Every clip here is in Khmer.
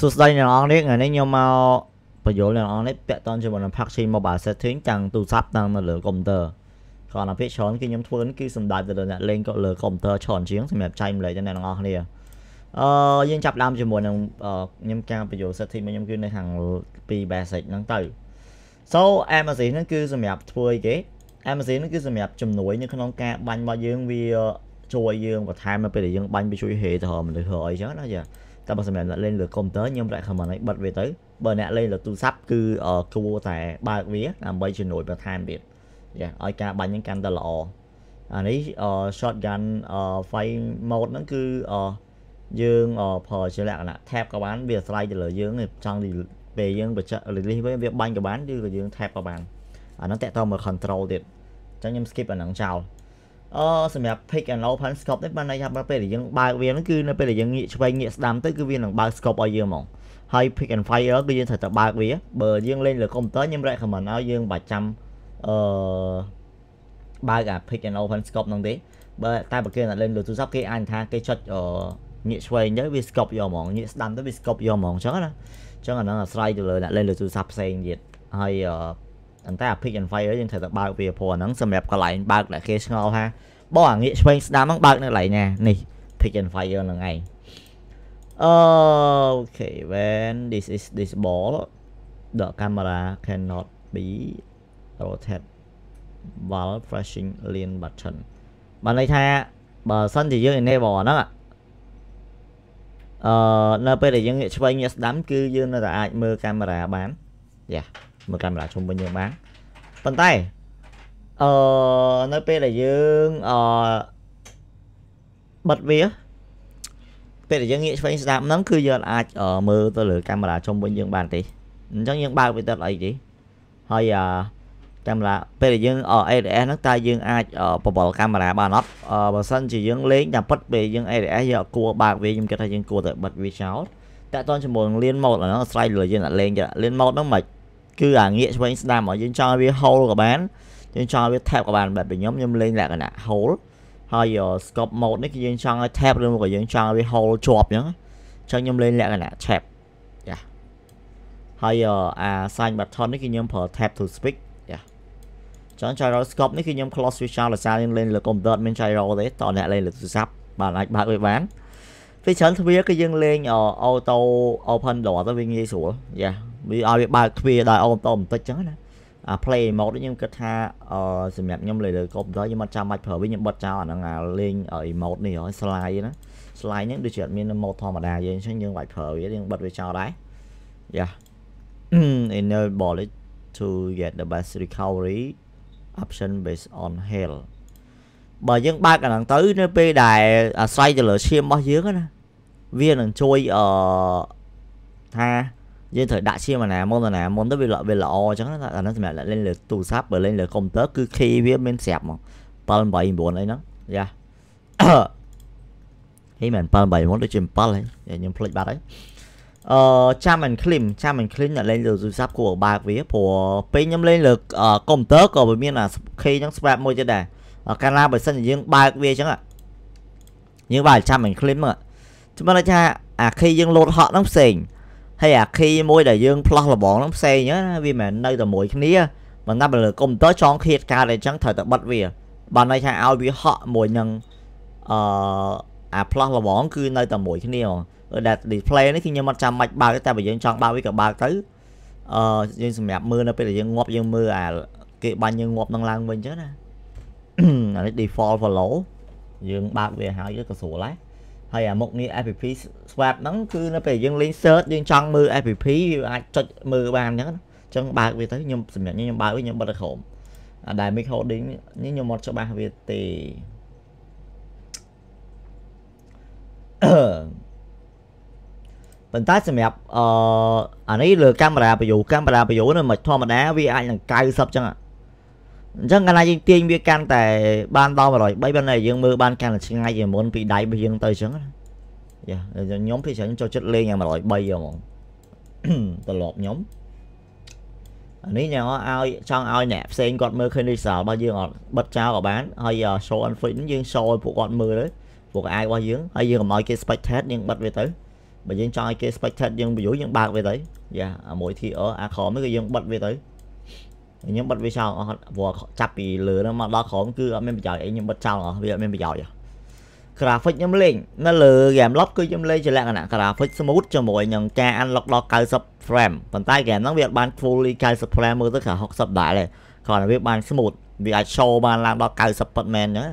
សួស្តីអ្នកនរនេះថ្ងៃនេះខ្ញុំមកបញ្យល់អ្នកនរនេះពាក់តន់ជាមួយនឹង Paxi Mobile Setting ទាំងទូរស័ព្ទទាំងនៅលើកុំព្យូទ័រគ្រាន់តែភាគច្រើនគឺខ្ញុំធ្វើនេះគឺសំដៅទៅលើអ្នកលេងក៏លើកុំព្យូទ័រច្រើនជាងសម្រាប់ចែកម្លែកទៅអ្នកនរគ្នាអឺយើងចាប់ដើមជាមួយនឹងខ្ញុំការបញ្យល់ setting របស់ខ្ញុំគឺនៅខាងពី basic ហ្នឹងទៅ so Amazon ហ្នឹងគឺសម្រាប់ធ្វើអីគេ Amazon ហ្នឹងគឺសម្រាប់ជំនួយនៅក្នុងការបាញ់របស់យើងវាជួយយើងបន្ថែមនៅពេលដែលយើងបាញ់វាជួយហេទៅរកមនុស្សអីចឹងណាចា តែបើសម្រាប់អ្នកលេងលើកុំព្យូទ័រខ្ញុំ recommend ឲ្យបិទវាទៅបើអ្នកលេងលើទូរស័ព្ទគឺគួរតែបើកវាដើម្បីជំនួយបន្ថែមទៀតយ៉ាឲ្យការបាញ់ហ្នឹងកាន់តែល្អអានេះ shotgun fire mode ហ្នឹងគឺយើងប្រើជាលក្ខណៈ tab ក៏បានវាអាស្រ័យទៅលើយើងចង់ពេលយើងបញ្ជាក់ release វិញវាបាញ់ក៏បានឬក៏យើង tab ក៏បានអាហ្នឹងតកតមក control ទៀតអញ្ចឹងខ្ញុំ skip អាហ្នឹងចោល អឺសម្រាប់ pick and open scope នេះបានន័យថាពេលដែលយើងបើកវាហ្នឹងគឺនៅពេលដែលយើងងាកឆ្វេងងាកស្ដាំទៅគឺវានឹងបើក scope ឲ្យយើងហ្មងហើយ pick and fire គឺយើងត្រូវតែបើកវាបើយើងលេងលើកុំព្យូទ័រខ្ញុំ recommend ឲ្យយើងបាច់ចាំអឺបើកអា pick and open scope ហ្នឹងទេបើតែបើគេអ្នកលេងលើទូរស័ព្ទគេអាចថាគេចុចអឺងាកឆ្វេងទៅវា scope យកហ្មងងាកស្ដាំទៅវា scope យកហ្មងអញ្ចឹងណាអញ្ចឹងអាហ្នឹងអាស្រ័យទៅលើអ្នកលេងលើទូរស័ព្ទផ្សេងទៀតហើយអឺ ប៉ុន្តែអា pick and fire យើងត្រូវតែបើកវាព្រោះអាហ្នឹងសម្រាប់កន្លែងបើកដែលគេឆ្ងល់ថាបងអាងាកឆ្វេងស្ដាំហ្នឹងបើកនៅកន្លែងណានេះ pick and fire ហ្នឹងឯង okay when this is this ball the camera cannot be rotate while pressing lean button បានន័យថាបើសិនជាយើង enable ហ្នឹងអឺនៅពេលដែលយើងងាកឆ្វេងងាកស្ដាំគឺយើងនៅតែអាចមើលកាមេរ៉ាបានយ៉ា មើលកាមេរ៉ាជុំវិញយើងបានប៉ុន្តែអឺនៅពេលដែលយើងអឺបិទវាពេលដែលយើងងាកឆ្វេងស្ដាប់ហ្នឹងគឺយើងអាចមើលទៅលើកាមេរ៉ាជុំវិញយើងបានទេអញ្ចឹងយើងបើកវាទៅអីទេហើយអាកាមេរ៉ាពេលដែលយើង ADS ហ្នឹងតើយើងអាចបបល់កាមេរ៉ាបានអត់បើសិនជាយើងលេងតាមពិតពេលយើង ADS យើងអត់គួរបើកវាខ្ញុំគិតថាយើងគួរតែបិទវាចោលតែតើជាមួយនឹងលៀនម៉ូតហ្នឹងអាស្រ័យលើយើងអត់លេងលៀនម៉ូតហ្នឹងមិន គឺអាងាកឆ្វេងស្ដាំឲ្យយើងចង់ឲ្យវា hold ក៏បានយើងចង់ឲ្យវា tap ក៏បានបែបខ្ញុំខ្ញុំលេងលក្ខណៈ hold ហើយ scope mode នេះគឺយើងចង់ឲ្យ tap ឬមកក៏យើងចង់ឲ្យវា hold ជាប់អញ្ចឹងអញ្ចឹងខ្ញុំលេងលក្ខណៈ tap យ៉ាហើយអា sign button នេះគឺខ្ញុំប្រើ tap to speak យ៉ាចឹង gyroscope នេះគឺខ្ញុំ close switch ចោលដោយសារយើងលេងលើកុំព្យូទ័រមាន gyro ទេតអ្នកលេងលើទូរស័ព្ទបានអាចបើកវាបានពេលច្រើនទ្វារគឺយើងលេង auto open door ទៅវាងាយស្រួលយ៉ា វាឲ្យវាបើកទ្វារដោយ auto បន្តិចចឹងណាអា play mode ខ្ញុំគិតថាអឺសម្រាប់ខ្ញុំលេងលើកុំព្យូទ័រខ្ញុំអត់ចាំបាច់ប្រើវាខ្ញុំបិទចោលអាហ្នឹងអាលេង emote នេះហើយ slide ណា slide ហ្នឹងដូចជាអត់មាន mode ធម្មតាយើងអញ្ចឹងយើងបាច់ប្រើវាយើងបិទវាចោលដែរយ៉ា enable it to get the best recovery option based on health បើយើងបើកអាហ្នឹងទៅនៅពេលដែលអាស្រ័យទៅលើឈាមរបស់យើងណាវានឹងជួយអឺថា យើងត្រូវដាក់ឈាមអាណាមុនអាណាមុនទៅវាវាល្អអញ្ចឹងអាហ្នឹងសម្រាប់លេងលើទូរស័ព្ទបើលេងលើកុំព្យូទ័រគឺ key វាមានស្រាប់មក7 8 9អីហ្នឹងយ៉ាហេមែន7 8 9ដូចជា7ហើយខ្ញុំភ្លេចបាត់ហើយអឺចាំ and clean ចាំ and clean អ្នកលេងលើទូរស័ព្ទគួរបើកវាព្រោះពេលខ្ញុំលេងលើកុំព្យូទ័រក៏វាមានអា key ហ្នឹងស្រាប់មួយទៀតដែរកាលណាបើសិនជាយើងបើកវាអញ្ចឹងយើងបើកចាំ and clean មកជំនឿថាអា key យើងលោតហក់ហ្នឹងផ្សេង ហើយអា key មួយដែលយើងផ្លោះលបងហ្នឹងផ្សេងណាវាមិននៅតែមួយគ្នាមិនណាបើលើកុំព្យូទ័រចងឃាតកើតអីចឹងត្រូវតែបិទវាបានន័យថាឲ្យវាហក់មួយនឹងអឺអាផ្លោះលបងគឺនៅតែមួយគ្នាហ្មងដែល display នេះគឺខ្ញុំអត់ចាំបាច់បើកតែបើយើងចង់បើកវាក៏បើកទៅអឺយើងសម្រាប់មើលនៅពេលដែលយើងងាប់យើងមើលអាគេបាញ់យើងងាប់នឹងឡើងវិញចឹងណាអានេះ default follow យើងបើកវាហើយក៏ស្រួលដែរ ហើយអាមុខនេះ app swap ហ្នឹងគឺនៅពេលយើងលេង search យើងចង់មើល app វាអាចចុចមើលបានអញ្ចឹងណាអញ្ចឹងបើកវាទៅខ្ញុំសម្រាប់ខ្ញុំបើកវាខ្ញុំបិទ Chrome អា dynamic holding នេះខ្ញុំអត់ច្បាស់វាទេប៉ុន្តែសម្រាប់អឺអានេះលើកាមេរ៉ាប្រយោកាមេរ៉ាប្រយោនោះមិនធម្មតាវាអាចនឹង90ចឹង អញ្ចឹងកាលណាយើងទាញវាកាន់តែបានដល់103បើណាយើងមើលបានកាន់តែឆ្ងាយជាងមុនពីដៃរបស់យើងទៅអញ្ចឹងយ៉ាខ្ញុំពីច្រើនចូលចិត្តលេងយ៉ាង103ហ្មងត្រឡប់ខ្ញុំអានេះញ៉ាំឲ្យចង់ឲ្យអ្នកផ្សេងគាត់មើលឃើញ result របស់យើងអត់បិទចោលក៏បានហើយ show and fit យើង show ឲ្យពួកគាត់មើលទៅពួកអាយរបស់យើងហើយយើងកុំឲ្យគេ spectate យើងបិទវាទៅបើយើងចង់ឲ្យគេ spectate យើង view យើងបើកវាទៅយ៉ាមួយ TR អាក្រោមនេះគឺយើងបិទវាទៅ ខ្ញុំបិទវាចោលអស់ព្រោះចាប់ពីលើហ្នឹងមកដល់ក្រោមគឺអត់មានប្រយោជន៍អីខ្ញុំបិទចោលអស់វាអត់មានប្រយោជន៍ graphic ខ្ញុំលេងនៅលើ game lock គឺខ្ញុំលេងជាលក្ខណៈ graphic smooth ជាមួយនឹងការ unlock ដល់90 frame ប៉ុន្តែ game ហ្នឹងវាអត់បាន fully 90 frame មើលទៅគ្រាន់60ដែរទេគ្រាន់តែវាបាន smooth វាអាច show បានឡើងដល់90ពិតមែនអញ្ចឹង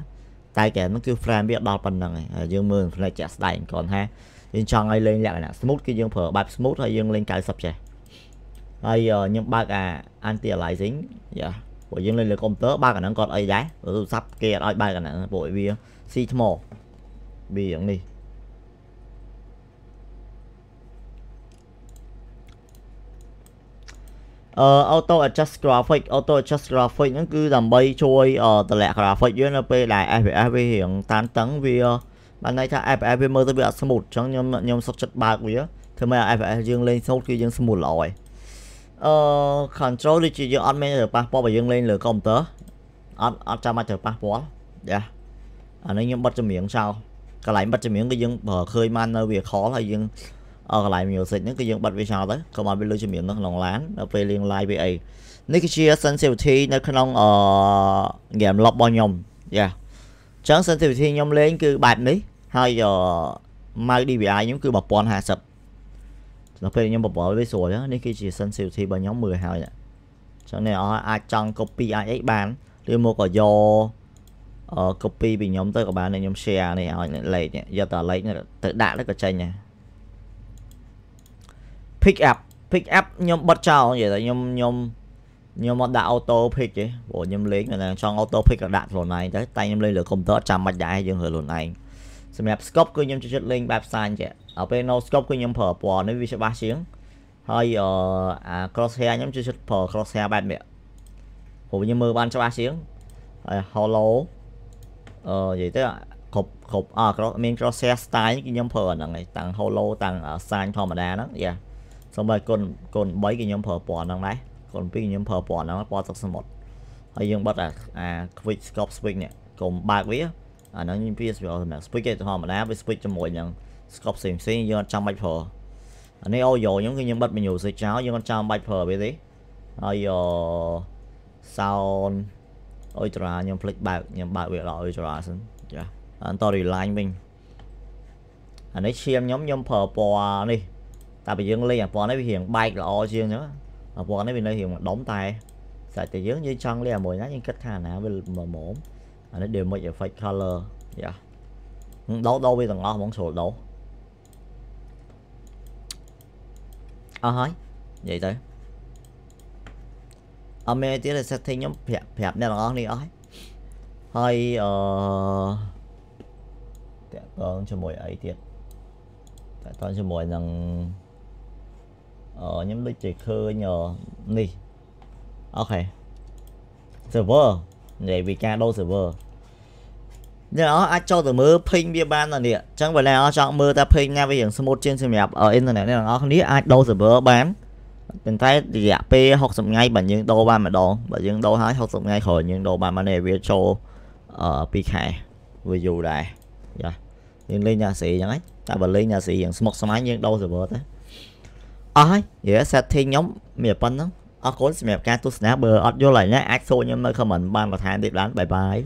តែ game ហ្នឹងគឺ frame វាដល់ប៉ុណ្្នឹងហើយយើងមើល play ជាក់ស្ដែងគ្រាន់ថាយើងចង់ឲ្យលេងលក្ខណៈ smooth គឺយើងប្រើបែប smooth ហើយយើងលេង90ចេះ ហើយខ្ញុំបើកអា anti aliasing យ៉ាព្រោះយើងលេងលើកុំព្យូទ័របើកអាហ្នឹងគាត់អីដែរទូរស័ព្ទគេអត់ឲ្យបើកអាហ្នឹងព្រោះវាស៊ីថ្មវាយ៉ាងនេះអឺ auto adjust graphic auto adjust graphic ហ្នឹងគឺដើម្បីជួយតម្លាក់ graphic យើងនៅពេលដែល FPS វារៀងតានតឹងវាបានន័យថា FPS វាមើលទៅវាអត់ smooth អញ្ចឹងខ្ញុំខ្ញុំសុខចិត្តបើកវាធ្វើម៉េច FPS យើងលេង smooth គឺយើង smooth ល្អហើយ អឺ control ដូចជាយើងអត់មានទៅប៉ះពាល់បើយើងលេងលើកុំព្យូទ័រអត់អត់ចាំបាច់ទៅប៉ះពាល់យ៉ាអានេះខ្ញុំបិទចម្រៀងចោលកន្លែងបិទចម្រៀងគឺយើងប្រើឃើញបាននៅវា call ហើយយើងអកន្លែង music ហ្នឹងគឺយើងបិទវាចោលទៅកុំឲ្យវាលើចម្រៀងនៅក្នុងឡានដល់ពេលលេង live វាអីនេះគឺជា sensitivity នៅក្នុងអឺ game lock របស់ខ្ញុំយ៉ាអញ្ចឹង sensitivity ខ្ញុំលេងគឺបែបនេះហើយអឺ mouse DPI ខ្ញុំគឺ1050 ដល់ពេលខ្ញុំបបល់វាស្រួលនេះគឺជា sensitivity របស់ខ្ញុំមើលហើយអញ្ចឹងនេះអាចចង់ copy អាចអីបានឬមកក៏យកអឺ copy ពីខ្ញុំទៅក៏បានខ្ញុំ share នេះឲ្យលេខនេះយកតលេខនេះទៅដាក់ទៅក៏ចេញដែរ pick up pick up ខ្ញុំបិទចោលនិយាយថាខ្ញុំខ្ញុំខ្ញុំមកដាក់ auto pick ទេព្រោះខ្ញុំលេងតែចង់ auto pick ក៏ដាក់ខ្លួនឯងទៅតែខ្ញុំលេងលើកុំព្យូទ័រចាំមិនដែរយើងរើខ្លួនឯង សម្រាប់ scope គឺខ្ញុំចូលចិត្តលេងបែបសាញចេះដល់ពេល no scope គឺខ្ញុំប្រើពណ៌នេះវាច្បាស់ជាងហើយអា cross hair ខ្ញុំចូលចិត្តប្រើ cross hair បែបនេះព្រោះខ្ញុំមើលបានច្បាស់ជាងហើយ hollow អឺនិយាយទៅគ្រប់គ្រប់អឺមាន cross hair style គឺខ្ញុំប្រើអាហ្នឹងឯងតាំង hollow តាំង sign ធម្មតាហ្នឹងយ៉ាសូម្បីគុណគុណ3គឺខ្ញុំប្រើពណ៌ហ្នឹងដែរគុណ2ខ្ញុំប្រើពណ៌ហ្នឹងពណ៌ទឹកសមុទ្រហើយយើងបិទអាអា quick scope switch នេះកុំបើកវា អាហ្នឹងខ្ញុំវាសម្រាប់ switch គេធម្មតាវា switch ជាមួយនឹង scope ផ្សេងផ្សេងយើងអត់ចាំបាច់ប្រើអានេះ audio ខ្ញុំគឺខ្ញុំបិទ menu switch ចោលយើងអត់ចាំបាច់ប្រើវាទេហើយ sound ultra ខ្ញុំភ្លេចបើកខ្ញុំបើកវាដល់ ultra សិនចាអន្ត reline វិញអានេះឈាមខ្ញុំខ្ញុំប្រើពណ៌នេះតែបើយើងលេងអាពណ៌នេះវារៀងបែកល្អជាងអញ្ចឹងអាពណ៌នេះវានៅរៀងម្ដុំតែសាច់តែយើងយើងចង់លេងមួយណាយើងគិតថាណាវាល្មម អានេះ damage effect color យ៉ាដោដោវាទាំងអស់ហ្មងស្រួលដោអស់ហើយនិយាយទៅអត់មានអីទៀតទេ setting ខ្ញុំប្រាប់ប្រាប់អ្នកទាំងអស់នេះអស់ហើយហើយអឺតាក់តងជាមួយអីទៀតតាក់តងជាមួយនឹងអឺខ្ញុំដូចជាឃើញនេះអូខេ server និយាយពីការដូរ server អ្នកអស់អាចចូលទៅមើល ping វាបានដល់នេះអញ្ចឹងបើអ្នកអស់ចង់មើលតែ ping ណាវាយ៉ាង smooth ជាងសម្រាប់ internet អ្នកទាំងអស់គ្នាអាចដូរ server បានប៉ុន្តែរយៈពេល60ថ្ងៃបើយើងដូរបានម្ដងបើយើងដូរហើយ60ថ្ងៃក្រោយយើងដូរបានមកនេះវាចូលអឺ2ខែវាយូរដែរយ៉ាយើងលេងញ៉ាស៊ីអញ្ចឹងហ៎តែបើលេងញ៉ាស៊ីយ៉ាងស្មុគស្មាញយើងដូរ server ទៅអស់ហើយយេ setting ខ្ញុំមានប៉ុណ្្នឹងអរគុណសម្រាប់ការទស្សនាបើអត់យល់ហើយណាអាចសួរខ្ញុំនៅ comment បានបន្ថែមទៀតបានបាយបាយ